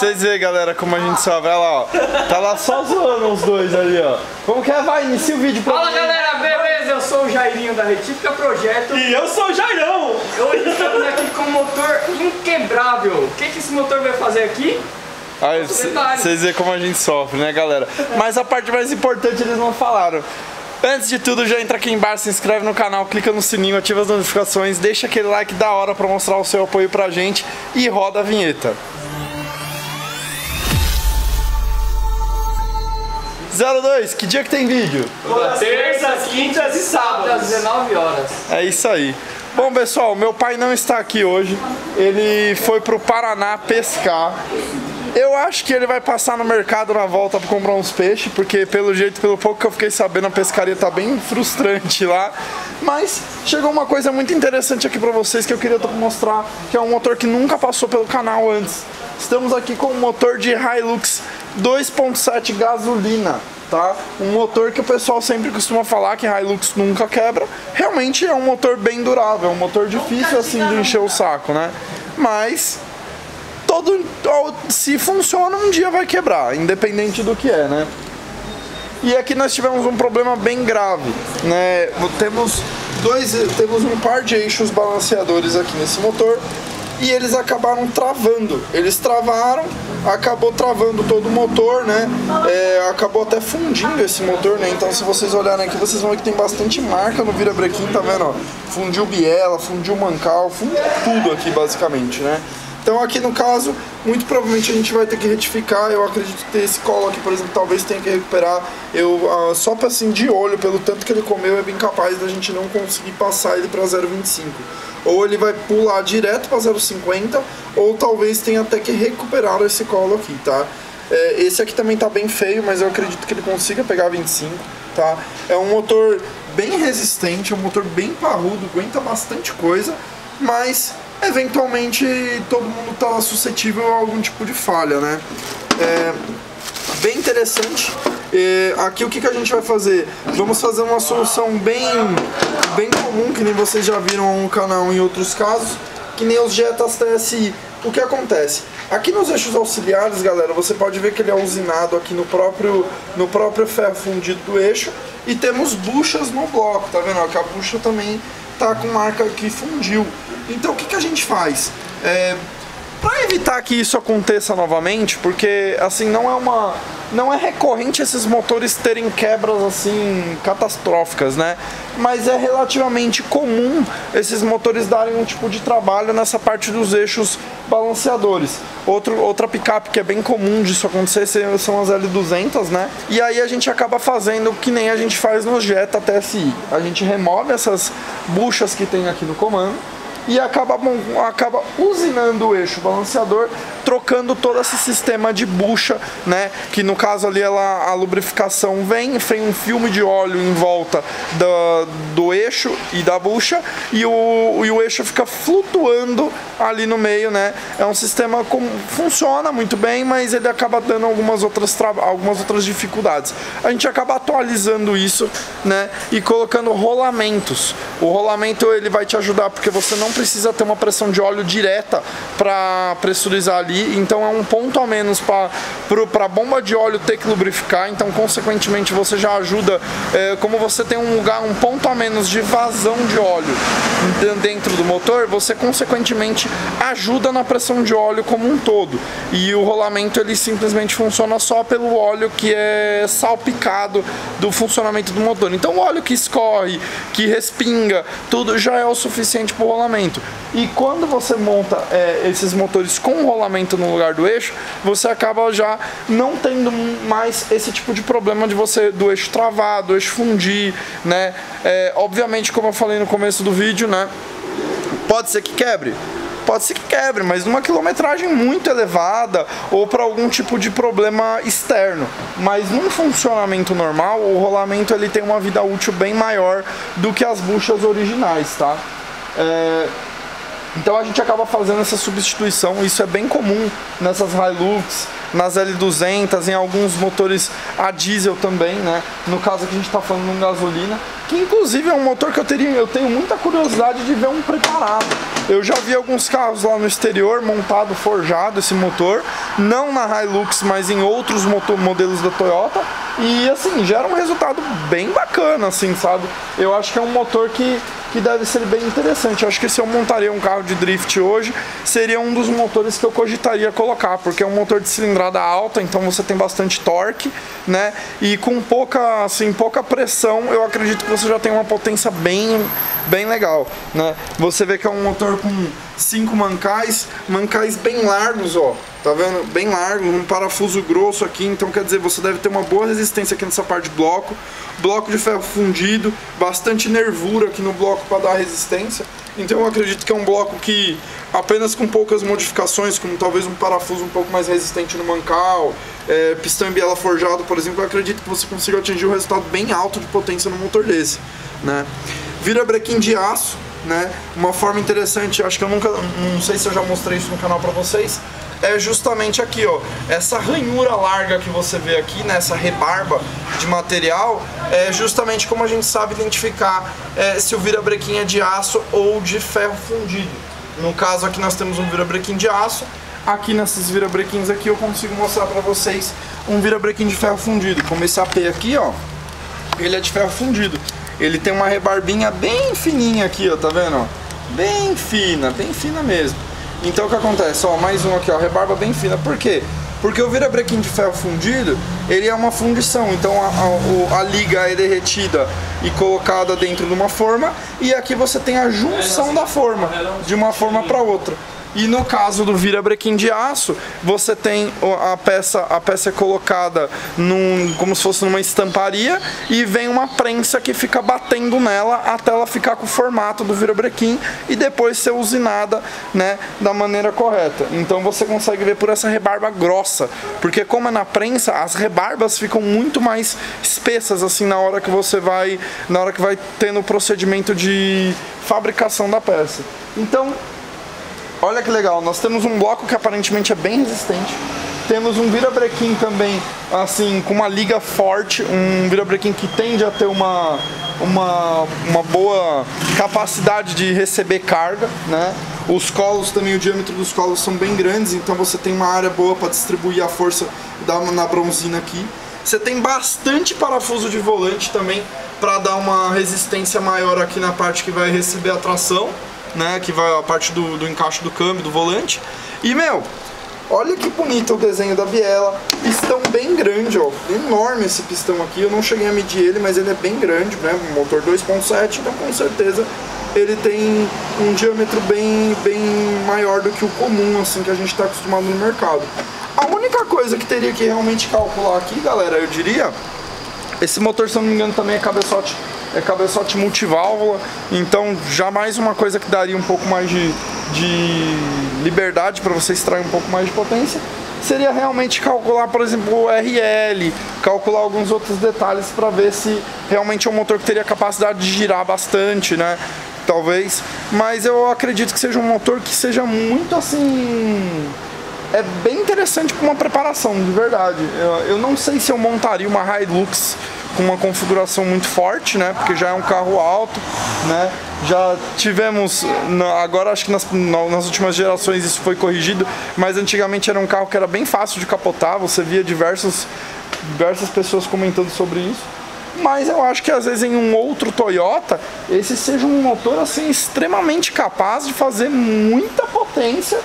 Vocês veem, galera, como a gente sofre. Olha lá, ó. Tá lá só zoando os dois ali, ó. Como que é? Vai, inicia o vídeo pra Fala mim. galera, beleza? Eu sou o Jairinho da Retífica Projeto. E eu sou o Jairão! Hoje estamos aqui com um motor inquebrável. O que, que esse motor vai fazer aqui? Aí, vocês veem como a gente sofre, né, galera? Mas a parte mais importante eles não falaram. Antes de tudo, já entra aqui embaixo, se inscreve no canal, clica no sininho, ativa as notificações, deixa aquele like da hora pra mostrar o seu apoio pra gente e roda a vinheta. 02, que dia que tem vídeo? Todas terças, quintas e Sábado às sábados. 19 horas. É isso aí. Bom, pessoal, meu pai não está aqui hoje. Ele foi pro Paraná pescar. Eu acho que ele vai passar no mercado na volta para comprar uns peixes, porque pelo jeito, pelo pouco que eu fiquei sabendo, a pescaria tá bem frustrante lá. Mas chegou uma coisa muito interessante aqui para vocês que eu queria mostrar, que é um motor que nunca passou pelo canal antes. Estamos aqui com um motor de Hilux 2.7 gasolina tá? Um motor que o pessoal sempre costuma falar que Hilux nunca quebra. Realmente é um motor bem durável, é um motor difícil assim de encher o saco, né? Mas todo se funciona um dia vai quebrar, independente do que é, né? E aqui nós tivemos um problema bem grave, né? Temos dois, temos um par de eixos balanceadores aqui nesse motor e eles acabaram travando. Eles travaram, acabou travando todo o motor, né? É, acabou até fundindo esse motor, né? Então se vocês olharem aqui, vocês vão ver que tem bastante marca no virabrequim, tá vendo? Ó? Fundiu biela, fundiu mancal, fundiu tudo aqui basicamente, né? Então aqui no caso, muito provavelmente a gente vai ter que retificar. Eu acredito que esse colo aqui, por exemplo, talvez tenha que recuperar. Eu ah, só assim de olho, pelo tanto que ele comeu, é bem capaz da gente não conseguir passar ele para 0,25. Ou ele vai pular direto para 0,50, ou talvez tenha até que recuperar esse colo aqui, tá? É, esse aqui também tá bem feio, mas eu acredito que ele consiga pegar 25, tá? É um motor bem resistente, é um motor bem parrudo, aguenta bastante coisa, mas eventualmente todo mundo está suscetível a algum tipo de falha, né? É bem interessante. É, aqui o que, que a gente vai fazer? Vamos fazer uma solução bem, bem comum, que nem vocês já viram no canal em outros casos, que nem os Jetas TSI. O que acontece? Aqui nos eixos auxiliares, galera, você pode ver que ele é usinado aqui no próprio, no próprio ferro fundido do eixo e temos buchas no bloco, tá vendo? Que a bucha também tá com marca que fundiu. Então o que, que a gente faz? É, para evitar que isso aconteça novamente, porque assim não é uma não é recorrente esses motores terem quebras assim catastróficas, né? Mas é relativamente comum esses motores darem um tipo de trabalho nessa parte dos eixos balanceadores. Outro, outra picape que é bem comum disso acontecer são as L200, né? E aí a gente acaba fazendo que nem a gente faz no Jetta TSI. A gente remove essas buchas que tem aqui no comando e acaba, acaba usinando o eixo balanceador, trocando todo esse sistema de bucha, né? Que no caso ali ela, a lubrificação vem, vem um filme de óleo em volta do, do eixo e da bucha e o, e o eixo fica flutuando ali no meio, né? É um sistema que funciona muito bem, mas ele acaba dando algumas outras, algumas outras dificuldades. A gente acaba atualizando isso, né? E colocando rolamentos. O rolamento ele vai te ajudar porque você não precisa ter uma pressão de óleo direta para pressurizar ali, então é um ponto a menos para a bomba de óleo ter que lubrificar, então consequentemente você já ajuda, é, como você tem um lugar, um ponto a menos de vazão de óleo dentro do motor, você consequentemente ajuda na pressão de óleo como um todo, e o rolamento ele simplesmente funciona só pelo óleo que é salpicado do funcionamento do motor, então o óleo que escorre, que respinga, tudo já é o suficiente para o rolamento. E quando você monta é, esses motores com rolamento no lugar do eixo, você acaba já não tendo mais esse tipo de problema de você do eixo travar, do eixo fundir, né? É, obviamente, como eu falei no começo do vídeo, né? Pode ser que quebre, pode ser que quebre, mas numa quilometragem muito elevada ou para algum tipo de problema externo. Mas num funcionamento normal, o rolamento ele tem uma vida útil bem maior do que as buchas originais, tá? É, então a gente acaba fazendo essa substituição, isso é bem comum nessas Hilux, nas L200, em alguns motores a diesel também, né? No caso aqui a gente está falando de um gasolina, que inclusive é um motor que eu, teria, eu tenho muita curiosidade de ver um preparado. Eu já vi alguns carros lá no exterior montado, forjado esse motor, não na Hilux, mas em outros modelos da Toyota, e assim, gera um resultado bem bacana, assim, sabe? Eu acho que é um motor que que deve ser bem interessante. Eu acho que se eu montaria um carro de drift hoje, seria um dos motores que eu cogitaria colocar, porque é um motor de cilindrada alta, então você tem bastante torque, né? E com pouca, assim, pouca pressão, eu acredito que você já tem uma potência bem, bem legal, né? Você vê que é um motor com cinco mancais, mancais bem largos, ó. Tá vendo? Bem largo, um parafuso grosso aqui, então quer dizer, você deve ter uma boa resistência aqui nessa parte de bloco. Bloco de ferro fundido, bastante nervura aqui no bloco para dar resistência. Então eu acredito que é um bloco que apenas com poucas modificações, como talvez um parafuso um pouco mais resistente no mancal, é, pistão em biela forjado, por exemplo, eu acredito que você consiga atingir um resultado bem alto de potência no motor desse, né? Vira brequim de aço, né? Uma forma interessante, acho que eu nunca, não sei se eu já mostrei isso no canal para vocês, é justamente aqui, ó. Essa ranhura larga que você vê aqui, nessa né, rebarba de material, é justamente como a gente sabe identificar é, se o virabrequim é de aço ou de ferro fundido. No caso aqui nós temos um virabrequim de aço, aqui nesses virabrequins aqui eu consigo mostrar para vocês um virabrequim de ferro fundido. Como esse AP aqui, ó, ele é de ferro fundido. Ele tem uma rebarbinha bem fininha aqui, ó, tá vendo? Bem fina, bem fina mesmo. Então o que acontece? Ó, mais um aqui, ó, rebarba bem fina. Por quê? Porque o virabrequim de ferro fundido, ele é uma fundição, então a, a, a, liga é derretida e colocada dentro de uma forma, e aqui você tem a junção da forma, de uma forma para outra. E no caso do virabrequim de aço, você tem a peça, a peça é colocada num, como se fosse numa estamparia e vem uma prensa que fica batendo nela até ela ficar com o formato do virabrequim e depois ser usinada, né, da maneira correta. Então você consegue ver por essa rebarba grossa, porque como é na prensa, as rebarbas ficam muito mais espessas assim na hora que você vai, na hora que vai tendo o procedimento de fabricação da peça. Então, Olha que legal, nós temos um bloco que aparentemente é bem resistente. Temos um virabrequim também, assim, com uma liga forte, um virabrequim que tende a ter uma, uma, uma boa capacidade de receber carga, né? Os colos também, o diâmetro dos colos são bem grandes, então você tem uma área boa para distribuir a força da, na bronzina aqui. Você tem bastante parafuso de volante também para dar uma resistência maior aqui na parte que vai receber a tração né? Que vai a parte do, do encaixe do câmbio, do volante. E, meu, olha que bonito o desenho da biela. Pistão bem grande, ó. Enorme esse pistão aqui. Eu não cheguei a medir ele, mas ele é bem grande, né? Motor 2.7, então com certeza ele tem um diâmetro bem, bem maior do que o comum, assim, que a gente está acostumado no mercado. A única coisa que teria que realmente calcular aqui, galera, eu diria, esse motor, se eu não me engano, também é cabeçote é cabeçote multiválvula, então já mais uma coisa que daria um pouco mais de, de liberdade para você extrair um pouco mais de potência seria realmente calcular, por exemplo, o RL, calcular alguns outros detalhes para ver se realmente é um motor que teria capacidade de girar bastante, né? Talvez, mas eu acredito que seja um motor que seja muito assim é bem interessante para uma preparação, de verdade. Eu, eu, não sei se eu montaria uma Hilux com uma configuração muito forte, né? Porque já é um carro alto, né? Já tivemos, agora acho que nas, nas últimas gerações isso foi corrigido, mas antigamente era um carro que era bem fácil de capotar, você via diversos, diversas pessoas comentando sobre isso. Mas eu acho que às vezes em um outro Toyota, esse seja um motor assim extremamente capaz de fazer muita potência,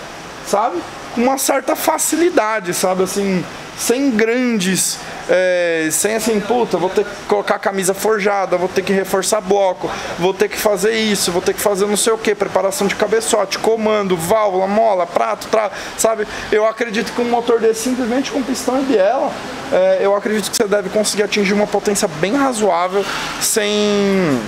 sabe? Com uma certa facilidade, sabe? Assim, sem grandes é, sem assim, puta, vou ter que colocar camisa forjada, vou ter que reforçar bloco, vou ter que fazer isso, vou ter que fazer não sei o que, preparação de cabeçote, comando, válvula, mola, prato, tra... sabe? Eu acredito que um motor desse simplesmente com pistão e biela, é, eu acredito que você deve conseguir atingir uma potência bem razoável sem,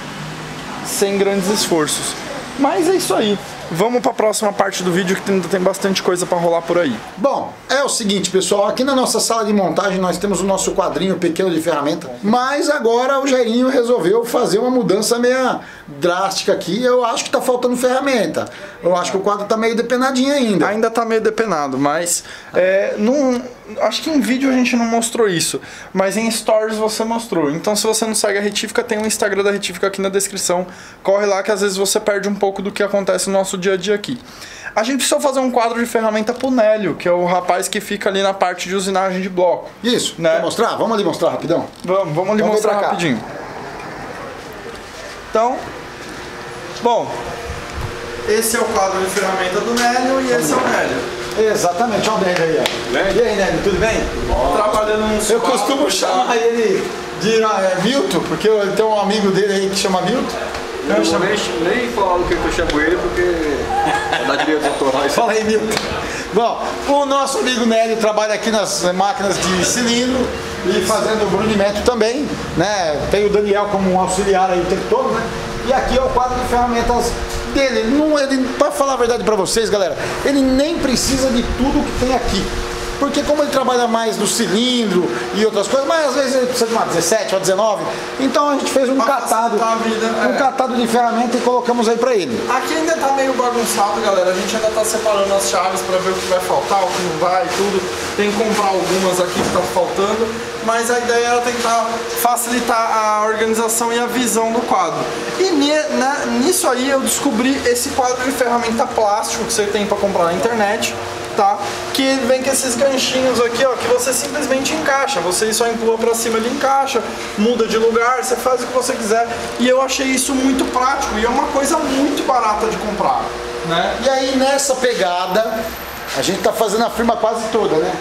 sem grandes esforços. Mas é isso aí. Vamos para a próxima parte do vídeo que ainda tem bastante coisa para rolar por aí. Bom, é o seguinte, pessoal, aqui na nossa sala de montagem nós temos o nosso quadrinho pequeno de ferramenta, mas agora o Gerinho resolveu fazer uma mudança meio drástica aqui. Eu acho que tá faltando ferramenta. Eu acho que o quadro tá meio depenadinho ainda. Ainda tá meio depenado, mas é, não, acho que em vídeo a gente não mostrou isso, mas em stories você mostrou. Então se você não segue a Retífica, tem o Instagram da Retífica aqui na descrição. Corre lá que às vezes você perde um pouco do que acontece no nosso nosso dia a dia aqui. A gente precisa fazer um quadro de ferramenta pro Nélio, que é o rapaz que fica ali na parte de usinagem de bloco. Isso, Né? quer mostrar? Vamos ali mostrar rapidão. Vamos, vamos ali Então vem mostrar rapidinho. Então, bom, esse é o quadro de ferramenta do Nélio e esse é o Nélio. Exatamente, olha o Nélio aí, ó. E aí, Nélio, tudo bem? Trabalhando nos Eu costumo chamar ele de ah, é, Milton, porque eu tenho um amigo dele aí que chama Milton. Eu não nem, nem falar que eu chamo ele, porque dá direito autoral. Isso Fala aí, Milton. Bom, o nosso amigo Nélio trabalha aqui nas máquinas de cilindro e fazendo o brunimento também, né? Tem o Daniel como um auxiliar aí o tempo todo, né? E aqui é o quadro de ferramentas dele. Ele Não, ele, pra falar a verdade pra vocês, galera, ele nem precisa de tudo que tem aqui. Porque como ele trabalha mais no cilindro e outras coisas, mas às vezes ele precisa de uma 17, uma 19, então a gente fez um catado, vida, um é. catado de ferramenta e colocamos aí pra ele. Aqui ainda tá meio bagunçado, galera. A gente ainda tá separando as chaves pra ver o que vai faltar, o que não vai, tudo. Tem que comprar algumas aqui que tá faltando. Mas a ideia era tentar facilitar a organização e a visão do quadro. E nisso aí eu descobri esse quadro de ferramenta plástico que você tem pra comprar na internet. Tá? Que vem com esses ganchinhos aqui, ó, que você simplesmente encaixa. Você só empurra pra cima, ele encaixa, muda de lugar, você faz o que você quiser. E eu achei isso muito prático e é uma coisa muito barata de comprar, né? E aí nessa pegada, a gente tá fazendo a firma quase toda, né?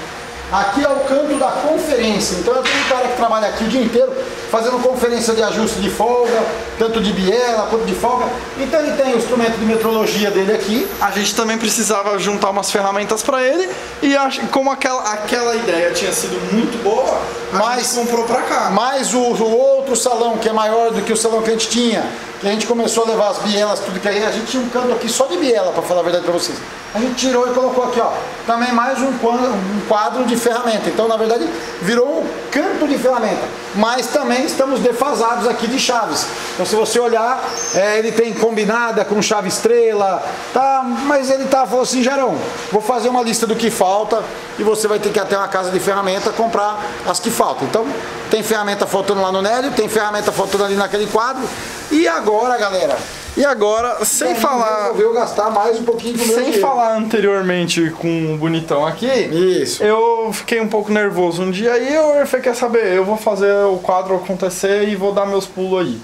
Aqui é o canto da conferência. Então eu tenho um cara que trabalha aqui o dia inteiro fazendo conferência de ajuste de folga, tanto de biela quanto de folga. Então ele tem o instrumento de metrologia dele aqui. A gente também precisava juntar umas ferramentas para ele e como aquela, aquela ideia tinha sido muito boa, a Mas- gente comprou para cá. Mais o, o outro salão que é maior do que o salão que a gente tinha. Que a gente começou a levar as bielas, tudo que aí. A gente tinha um canto aqui só de biela, para falar a verdade para vocês. A gente tirou e colocou aqui, ó. Também mais um quadro, um quadro de ferramenta. Então, na verdade, virou um canto de ferramenta. Mas também estamos defasados aqui de chaves. Então, se você olhar, é, ele tem combinada com chave estrela, tá? Mas ele tá, falou assim, Jarão, vou fazer uma lista do que falta e você vai ter que ir até uma casa de ferramenta comprar as que faltam. Então, tem ferramenta faltando lá no Nélio, tem ferramenta faltando ali naquele quadro. E agora, galera, E agora, sem falar, resolveu gastar mais um pouquinho do meu sem dinheiro. falar anteriormente com o bonitão aqui, Isso. eu fiquei um pouco nervoso um dia e eu falei, quer saber, eu vou fazer o quadro acontecer e vou dar meus pulos aí.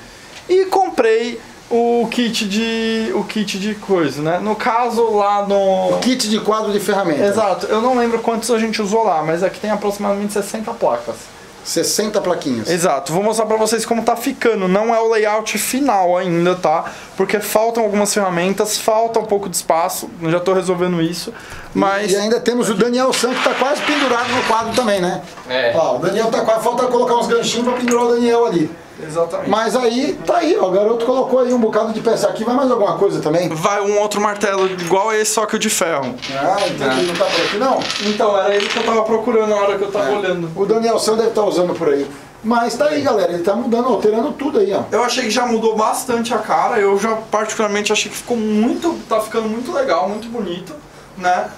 E comprei o kit de o kit de coisa, né? No caso lá no Kit de quadro de ferramenta. Exato, eu não lembro quantos a gente usou lá, mas aqui tem aproximadamente 60 placas. 60 plaquinhas. Exato, vou mostrar pra vocês como tá ficando. Não é o layout final ainda, tá? Porque faltam algumas ferramentas, falta um pouco de espaço. Eu já tô resolvendo isso, mas E ainda temos o Daniel Santos que tá quase pendurado no quadro também, né? É. Ó, o Daniel tá quase, falta colocar uns ganchinhos pra pendurar o Daniel ali. Exatamente. Mas aí, tá aí, ó, o garoto colocou aí um bocado de peça aqui, vai mais alguma coisa também? Vai um outro martelo igual a esse, só que o de ferro. Ah, entendi, não tá por aqui não? Então, era ele que eu tava procurando na hora que eu tava olhando. O Daniel Santos deve estar usando por aí. Mas tá aí, galera, ele tá mudando, alterando tudo aí, ó. Eu achei que já mudou bastante a cara. Eu já particularmente achei que ficou muito, tá ficando muito legal, muito bonito, né?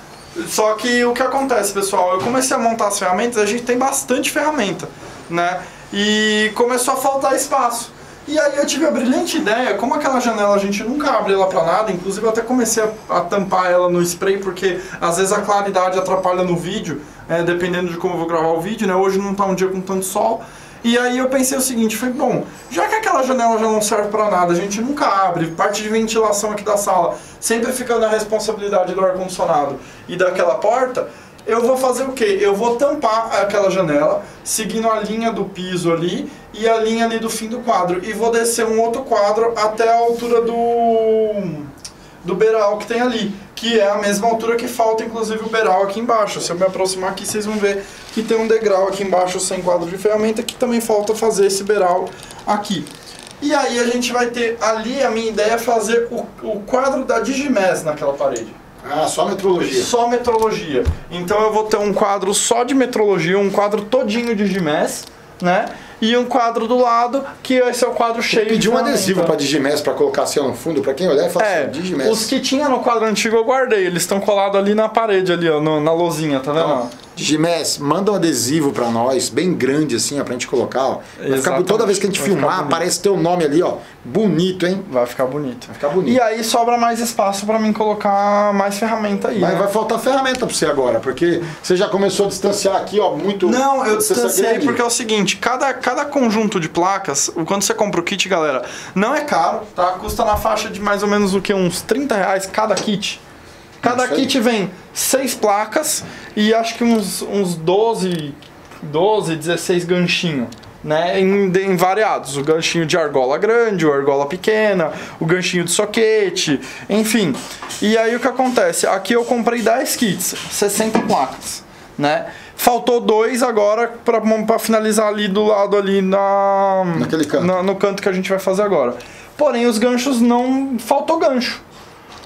Só que o que acontece, pessoal? Eu comecei a montar as ferramentas, a gente tem bastante ferramenta, né? E começou a faltar espaço. E aí eu tive a brilhante ideia, como aquela janela a gente nunca abre ela pra nada, inclusive eu até comecei a, a tampar ela no spray, porque às vezes a claridade atrapalha no vídeo, é, dependendo de como eu vou gravar o vídeo, né? Hoje não tá um dia com tanto sol. E aí eu pensei o seguinte, falei, bom, já que aquela janela já não serve pra nada, a gente nunca abre, parte de ventilação aqui da sala, sempre fica na responsabilidade do ar-condicionado e daquela porta, eu vou fazer o quê? Eu vou tampar aquela janela, seguindo a linha do piso ali e a linha ali do fim do quadro. E vou descer um outro quadro até a altura do do beiral que tem ali, que é a mesma altura que falta inclusive o beiral aqui embaixo. Se eu me aproximar aqui, vocês vão ver que tem um degrau aqui embaixo sem quadro de ferramenta que também falta fazer esse beiral aqui. E aí a gente vai ter ali, a minha ideia é fazer o, o quadro da Digimess naquela parede. Ah, só metrologia. Só metrologia. Então eu vou ter um quadro só de metrologia, um quadro todinho de Digimess, né? E um quadro do lado, que esse é o quadro cheio Pedi de um ferramenta. adesivo pra Digimess pra colocar assim no fundo, pra quem olhar e falar É, assim, Digimess. os que tinha no quadro antigo eu guardei, eles estão colados ali na parede, ali, ó, no- na lozinha, tá vendo? Ó. Digimess, manda um adesivo pra nós, bem grande assim, ó, pra gente colocar, ó. Vai ficar, toda vez que a gente Vai filmar, aparece teu nome ali, ó. Bonito, hein? Vai ficar bonito. Vai ficar bonito. E aí sobra mais espaço pra mim colocar mais ferramenta aí. Mas né? vai faltar ferramenta pra você agora, porque você já começou a distanciar aqui, ó, muito. Não, eu distanciei porque é o seguinte, cada, cada conjunto de placas, quando você compra o kit, galera, não é caro, tá? Custa na faixa de mais ou menos o que? Uns 30 reais cada kit. Cada Isso aí. kit vem seis placas e acho que uns, uns 12, 12, 16 ganchinhos. Né, em, em variados, o ganchinho de argola grande, o argola pequena, o ganchinho de soquete, enfim. E aí o que acontece? Aqui eu comprei 10 kits, 60 placas, né? Faltou dois agora pra pra finalizar ali do lado ali na Naquele canto. na- no canto que a gente vai fazer agora. Porém, os ganchos não faltou gancho.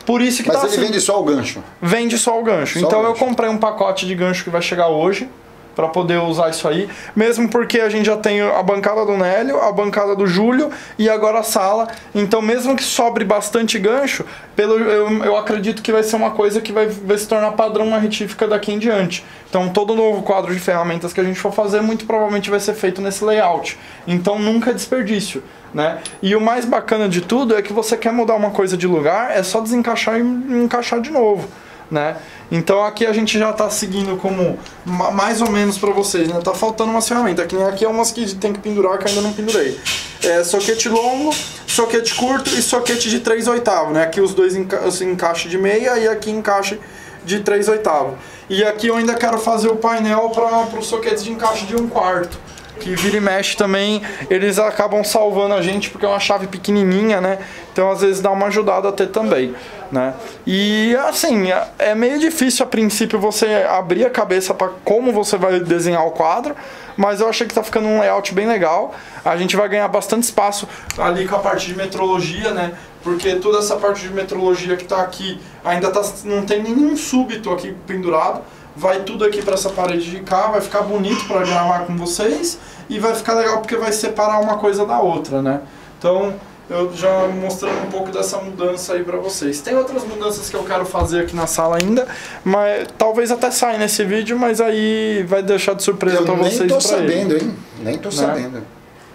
Por isso que Mas tá ele assim. vende só o gancho. Vende só o gancho. Só então o eu gancho. comprei um pacote de gancho que vai chegar hoje para poder usar isso aí, mesmo porque a gente já tem a bancada do Nélio, a bancada do Júlio e agora a sala. Então mesmo que sobre bastante gancho, pelo eu, eu acredito que vai ser uma coisa que vai, vai se tornar padrão na retífica daqui em diante. Então todo novo quadro de ferramentas que a gente for fazer muito provavelmente vai ser feito nesse layout. Então nunca é desperdício. Né? E o mais bacana de tudo é que você quer mudar uma coisa de lugar, é só desencaixar e encaixar de novo né? Então aqui a gente já tá seguindo como ma- mais ou menos para vocês, né? Tá faltando umas ferramentas. Aqui, aqui é umas que tem que pendurar que ainda não pendurei. É soquete longo, soquete curto e soquete de 3 oitavos, né? Aqui os dois enca encaixe de meia e aqui encaixe de 3 oitavos. E aqui eu ainda quero fazer o painel para os soquetes de encaixe de 1 quarto. Que vira e mexe também, eles acabam salvando a gente porque é uma chave pequenininha, né? Então às vezes dá uma ajudada a ter também, né? E assim, é- é meio difícil a princípio você abrir a cabeça para como você vai desenhar o quadro, mas eu achei que tá ficando um layout bem legal. A gente vai ganhar bastante espaço ali com a parte de metrologia, né? Porque toda essa parte de metrologia que tá aqui ainda tá, não tem nenhum súbito aqui pendurado vai tudo aqui para essa parede de cá, vai ficar bonito para gravar com vocês e vai ficar legal porque vai separar uma coisa da outra, né? Então, eu já mostrando um pouco dessa mudança aí para vocês. Tem outras mudanças que eu quero fazer aqui na sala ainda, mas talvez até saia nesse vídeo, mas aí vai deixar de surpresa Eu para nem vocês tô e pra ele. sabendo, hein? Nem tô sabendo.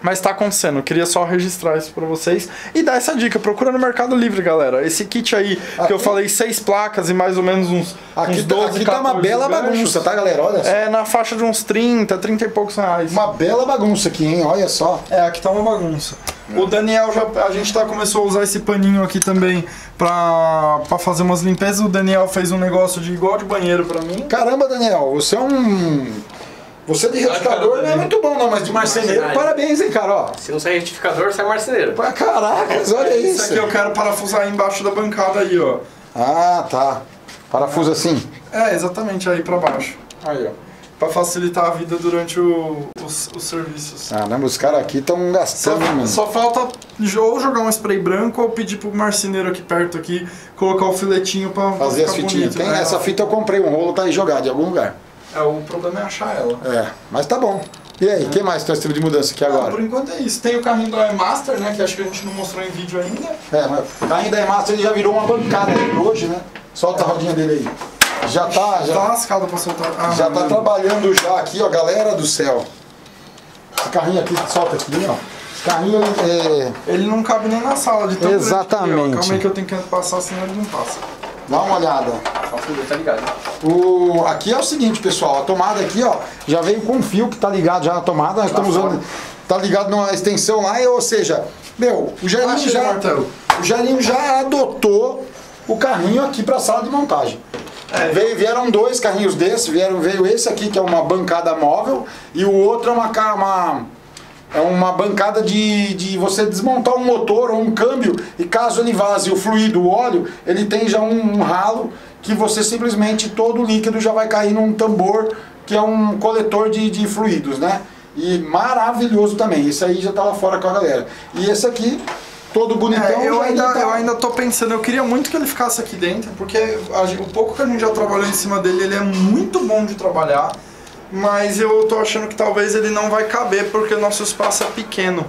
Mas tá acontecendo, eu queria só registrar isso pra vocês e dar essa dica. Procura no Mercado Livre, galera. Esse kit aí, que eu Aqui- falei, seis placas e mais ou menos uns, Aqui, uns tá, 12, aqui tá uma 14 bela ganchos. bagunça, tá, galera? Olha só. É na faixa de uns 30, 30 e poucos reais. Uma bela bagunça aqui, hein? Olha só. É, aqui tá uma bagunça. O Daniel já. A gente tá, começou a usar esse paninho aqui também pra, pra fazer umas limpezas. O Daniel fez um negócio de igual de banheiro pra mim. Caramba, Daniel, você é um. Você de retificador não é muito bom, não, mas de marceneiro, parabéns, hein, cara? Ó. Se não sai retificador, sai marceneiro. Pá, Caracas, olha Isso isso. aqui eu quero parafusar embaixo da bancada aí, ó. Ah, tá. Parafuso assim. É, exatamente, aí pra baixo. Aí, ó. Pra facilitar a vida durante o- os, os serviços. Caramba, os caras aqui estão Só, gastando, mano. só falta ou jogar um spray branco ou pedir pro marceneiro aqui perto aqui colocar o filetinho pra pra Fazer as ficar fitinhas. bonito. Tem É, essa fita eu comprei, um rolo tá aí jogado em algum lugar. É, o problema é achar ela. É, mas tá bom. E aí, o que mais nós temos de mudança aqui Ah, agora? por enquanto é isso. Tem o carrinho da Master, né? Que acho que a gente não mostrou em vídeo ainda. É, mas o carrinho da Emaster já virou uma bancada aí hoje, né? Solta a rodinha dele aí. Já tá, Tá já, lascado pra soltar. Ah, já tá trabalhando já aqui, ó, galera do céu. Esse carrinho aqui, solta aqui, ó. Esse carrinho, é, Ele não cabe nem na sala de tão que é. Exatamente. Calma aí que eu tenho que passar, senão ele não passa. Dá uma olhada. Tá ligado? O, aqui é o seguinte, pessoal, a tomada aqui, ó, já veio com fio que tá ligado já na tomada, nós estamos usando, tá ligado numa extensão lá, ou seja, meu, o Jairinho já, o Jairinho já adotou o carrinho aqui pra sala de montagem. É. Veio- vieram dois carrinhos desses, vieram, veio esse aqui que é uma bancada móvel e o outro é uma, uma é uma bancada de, de você desmontar um motor ou um câmbio e caso ele vaze o fluido, o óleo, ele tem já um, um ralo que você simplesmente todo o líquido já vai cair num tambor que é um coletor de, de fluidos, né? E maravilhoso também. Esse aí já tá lá fora com a galera. E esse aqui, todo bonitão. É, eu, ainda, tá- eu ainda tô pensando, eu queria muito que ele ficasse aqui dentro, porque a o pouco que a gente já trabalhou em cima dele, ele é muito bom de trabalhar, mas eu tô achando que talvez ele não vai caber, porque o nosso espaço é pequeno.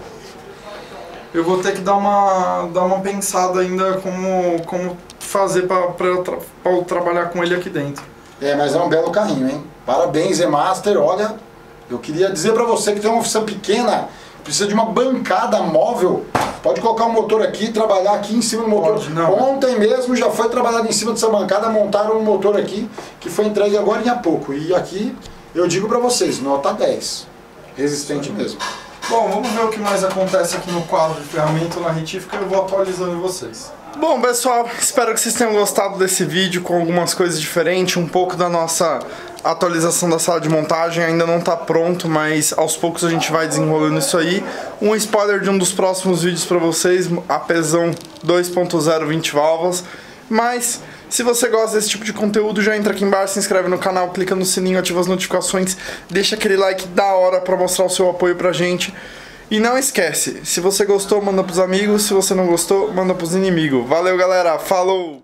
Eu vou ter que dar uma, dar uma pensada ainda como, como fazer pra, eu tra- eu trabalhar com ele aqui dentro. É, mas é um belo carrinho, hein? Parabéns, E-Master. Olha, eu queria dizer pra você que tem uma oficina pequena, precisa de uma bancada móvel. Pode colocar o motor aqui, trabalhar aqui em cima do motor. Pode, não. Ontem mesmo já foi trabalhado em cima dessa bancada, montaram um motor aqui que foi entregue agora em pouco. E aqui eu digo pra vocês, nota 10. Resistente mesmo. Bom, vamos ver o que mais acontece aqui no quadro de ferramenta na retífica e eu vou atualizando vocês. Bom, pessoal, espero que vocês tenham gostado desse vídeo com algumas coisas diferentes, um pouco da nossa atualização da sala de montagem ainda não está pronto, mas aos poucos a gente vai desenrolando isso aí. Um spoiler de um dos próximos vídeos para vocês, a Pesão 2.0 20 válvulas. Mas se você gosta desse tipo de conteúdo, já entra aqui embaixo, se inscreve no canal, clica no sininho, ativa as notificações, deixa aquele like da hora para mostrar o seu apoio pra gente. E não esquece, se você gostou, manda pros amigos, se você não gostou, manda pros inimigos. Valeu, galera. Falou!